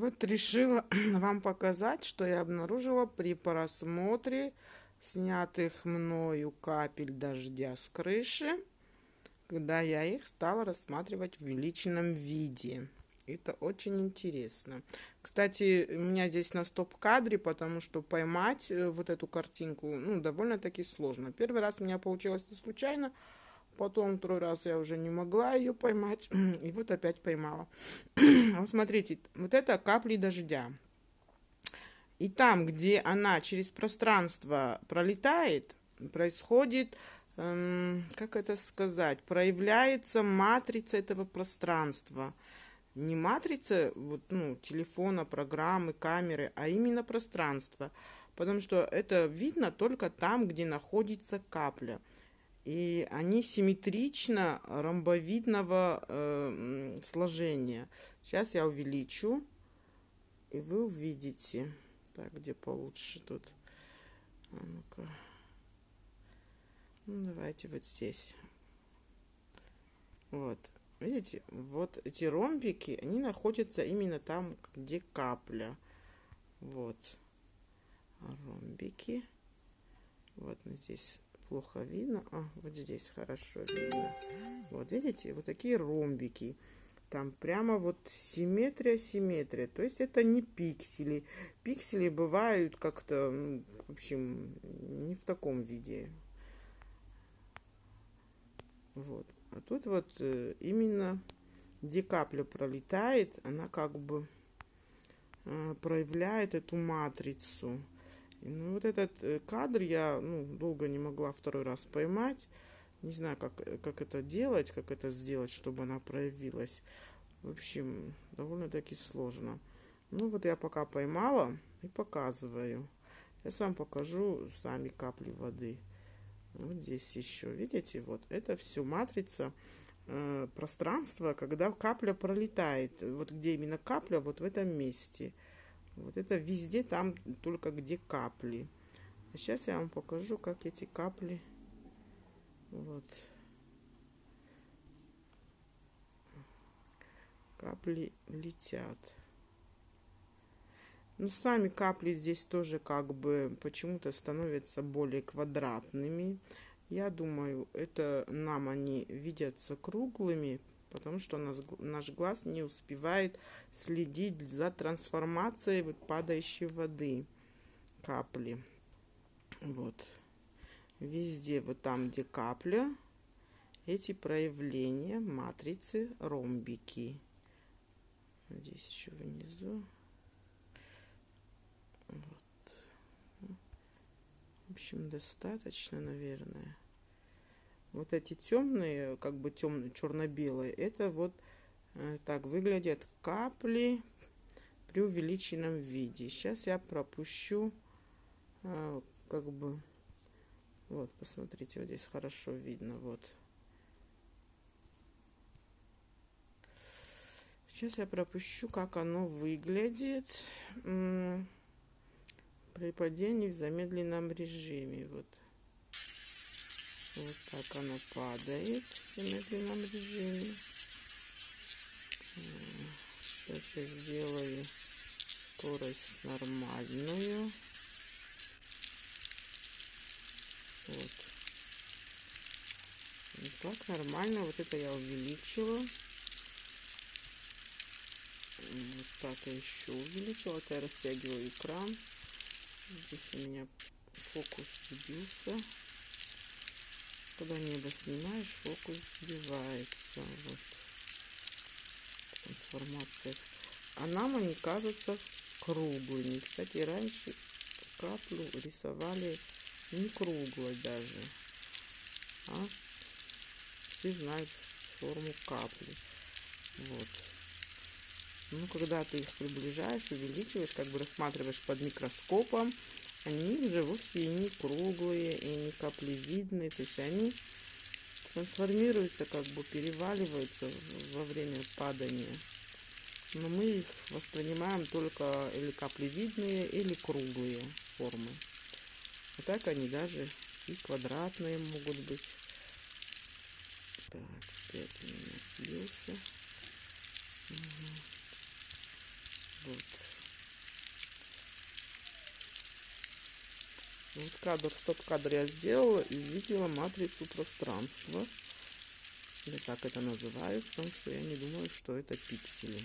Вот решила вам показать, что я обнаружила при просмотре снятых мною капель дождя с крыши, когда я их стала рассматривать в увеличенном виде. Это очень интересно. Кстати, у меня здесь на стоп-кадре, потому что поймать э, вот эту картинку ну, довольно-таки сложно. Первый раз у меня получилось это случайно, Потом второй раз я уже не могла ее поймать. И вот опять поймала. вот смотрите, вот это капли дождя. И там, где она через пространство пролетает, происходит, эм, как это сказать, проявляется матрица этого пространства. Не матрица вот, ну, телефона, программы, камеры, а именно пространство. Потому что это видно только там, где находится капля. И они симметрично ромбовидного э, сложения. Сейчас я увеличу, и вы увидите. Так, где получше тут? А ну-ка. Ну, давайте вот здесь. Вот. Видите, вот эти ромбики, они находятся именно там, где капля. Вот. Ромбики. Вот здесь плохо видно. А, вот здесь хорошо видно. Вот, видите, вот такие ромбики. Там прямо вот симметрия, симметрия. То есть это не пиксели. Пиксели бывают как-то, в общем, не в таком виде. Вот. А тут вот э, именно где пролетает, она как бы э, проявляет эту матрицу. Ну, вот этот э, кадр я ну, долго не могла второй раз поймать. Не знаю, как, как это делать, как это сделать, чтобы она проявилась. В общем, довольно-таки сложно. Ну, вот я пока поймала и показываю. Я сам покажу сами капли воды. Вот здесь еще, видите, вот это все матрица э, пространства, когда капля пролетает. Вот где именно капля, вот в этом месте. Вот это везде, там только где капли. А сейчас я вам покажу, как эти капли вот капли летят. Ну, сами капли здесь тоже как бы почему-то становятся более квадратными. Я думаю, это нам они видятся круглыми, потому что наш, наш глаз не успевает следить за трансформацией вот падающей воды капли. Вот. Везде, вот там, где капля, эти проявления матрицы ромбики. Здесь еще внизу. Вот. В общем, достаточно, наверное. Вот эти темные, как бы темные, черно-белые, это вот э, так выглядят капли при увеличенном виде. Сейчас я пропущу, э, как бы, вот, посмотрите, вот здесь хорошо видно, вот. Сейчас я пропущу, как оно выглядит при падении в замедленном режиме. Вот. Вот так оно падает в замедленном режиме. Сейчас я сделаю скорость нормальную. Вот. Вот так нормально. Вот это я увеличила. Вот так я еще увеличила. Это я растягиваю экран. Здесь у меня фокус сбился когда небо снимаешь, фокус сбивается. Вот. Трансформация. А нам они кажутся круглыми. Кстати, раньше каплю рисовали не круглой даже. А все знают форму капли. Вот. Ну, когда ты их приближаешь, увеличиваешь, как бы рассматриваешь под микроскопом, они уже вовсе не круглые и не каплевидные, то есть они трансформируются, как бы переваливаются во время падания. Но мы их воспринимаем только или каплевидные, или круглые формы. А так они даже и квадратные могут быть. Так, опять у меня сбился. Угу. Вот. Вот кадр, стоп-кадр я сделала и увидела матрицу пространства. Или как это называют, потому что я не думаю, что это пиксели.